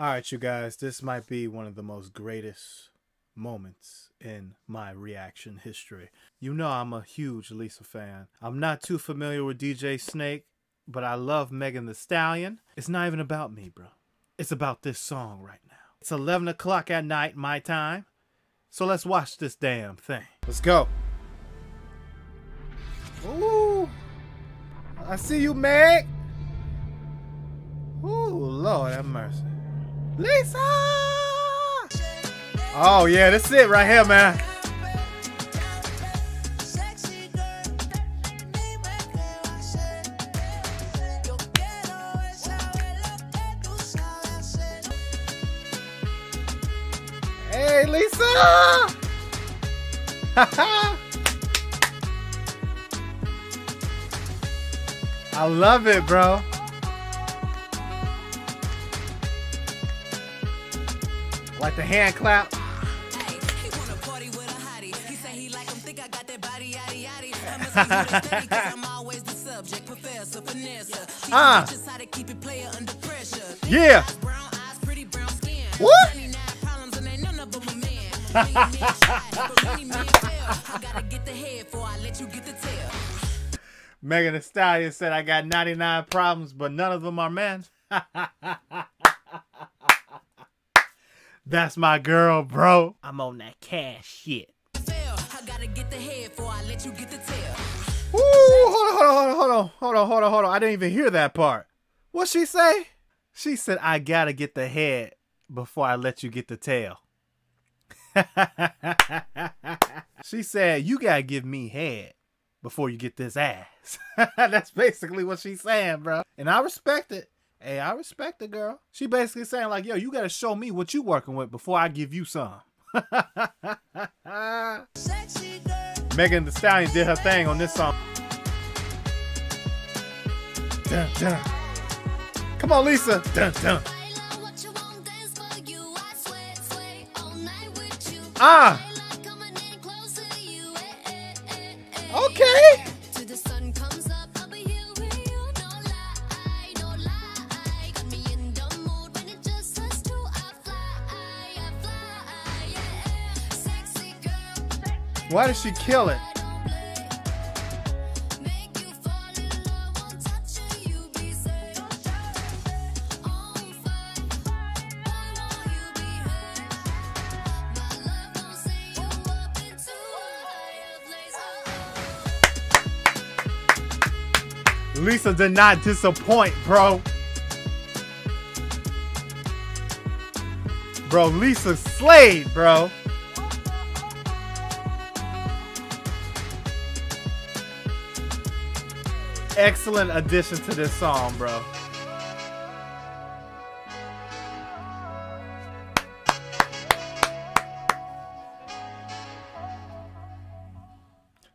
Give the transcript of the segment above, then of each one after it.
All right, you guys, this might be one of the most greatest moments in my reaction history. You know I'm a huge Lisa fan. I'm not too familiar with DJ Snake, but I love Megan Thee Stallion. It's not even about me, bro. It's about this song right now. It's 11 o'clock at night, my time. So let's watch this damn thing. Let's go. Ooh. I see you, Meg. Ooh, Lord have mercy. Lisa! Oh, yeah, that's it right here, man. Hey, Lisa! I love it, bro. Like the hand clap. Ah. Yeah. What? Megan Thee Stallion said, I got 99 problems, but none of them are men. That's my girl, bro. I'm on that cash shit. Ooh, hold on, hold on, hold on, hold on, hold on, hold on. I didn't even hear that part. What she say? She said, I gotta get the head before I let you get the tail. she said, you gotta give me head before you get this ass. That's basically what she's saying, bro. And I respect it. Hey, I respect the girl. She basically saying like, yo, you gotta show me what you working with before I give you some. Megan Thee Stallion did her thing on this song. Dun, dun. Come on, Lisa. Dun, dun. Ah. Why did she kill it? Lisa did not disappoint, bro. Bro, Lisa slayed, bro. Excellent addition to this song, bro.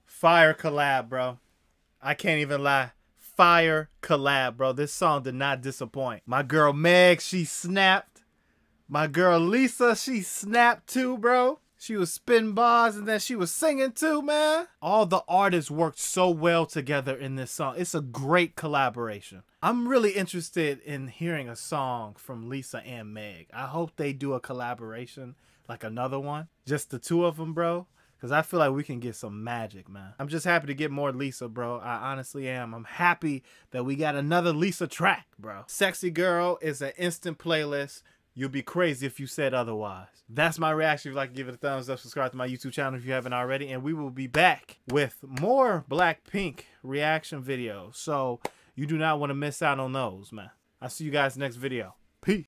Fire collab, bro. I can't even lie. Fire collab, bro. This song did not disappoint. My girl Meg, she snapped. My girl Lisa, she snapped too, bro. She was spitting bars and then she was singing too, man. All the artists worked so well together in this song. It's a great collaboration. I'm really interested in hearing a song from Lisa and Meg. I hope they do a collaboration, like another one. Just the two of them, bro. Because I feel like we can get some magic, man. I'm just happy to get more Lisa, bro. I honestly am. I'm happy that we got another Lisa track, bro. Sexy Girl is an instant playlist. You'll be crazy if you said otherwise. That's my reaction. If you'd like to give it a thumbs up, subscribe to my YouTube channel if you haven't already. And we will be back with more Blackpink reaction videos. So you do not want to miss out on those, man. I'll see you guys next video.